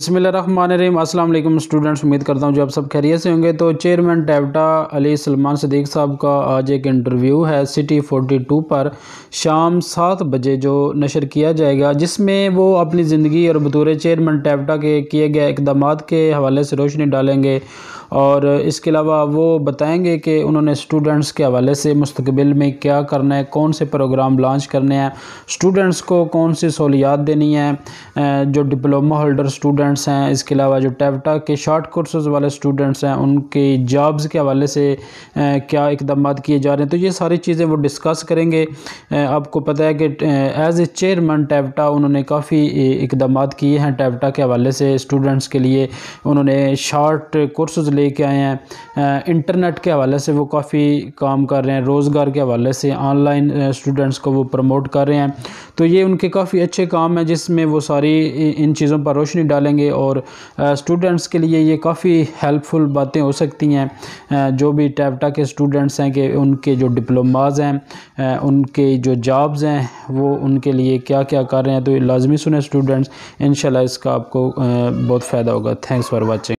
बसमीम अल्लाम स्टूडेंट्स, उम्मीद करता हूँ जो आप सब खैरियत से होंगे। तो चेयरमैन टैबटा अली सलमान सदीक साहब का आज एक इंटरव्यू है सिटी 42 पर शाम सात बजे जो नशर किया जाएगा, जिसमें वो अपनी ज़िंदगी और बतौर चेयरमैन टैबटा के किए गए इकदाम के हवाले से रोशनी डालेंगे और इसके अलावा वो बताएँगे कि उन्होंने स्टूडेंट्स के हवाले से मुस्तबिल में क्या करना है, कौन से प्रोग्राम लॉन्च करने हैं, स्टूडेंट्स को कौन सी सहूलियात देनी है जो डिप्लोमा होल्डर स्टूडेंट्स हैं, इसके अलावा जो टेवटा के शॉर्ट कोर्सेज वाले स्टूडेंट्स हैं, उनके जॉब्स के हवाले से क्या इकदाम किए जा रहे हैं? तो ये सारी चीज़ें वो डिस्कस करेंगे। आपको पता है कि एज़ ए चेयरमैन टेवटा उन्होंने काफ़ी इकदाम किए हैं टेवटा के हवाले से स्टूडेंट्स के लिए। उन्होंने शॉर्ट कोर्सेज लेके आए हैं। इंटरनेट के हवाले से वो काफ़ी काम कर रहे हैं, रोज़गार के हवाले से ऑनलाइन स्टूडेंट्स को वो प्रमोट कर रहे हैं। तो ये उनके काफ़ी अच्छे काम हैं, जिसमें वो सारी इन चीज़ों पर रोशनी डालेंगे। और स्टूडेंट्स के लिए ये काफ़ी हेल्पफुल बातें हो सकती हैं। जो भी टैपटा के स्टूडेंट्स हैं कि उनके जो डिप्लोमाज हैं उनके जो जॉब्स हैं, वो उनके लिए क्या क्या कर रहे हैं तो लाजमी सुने स्टूडेंट्स इन इसका आपको बहुत फ़ायदा होगा। Thanks for watching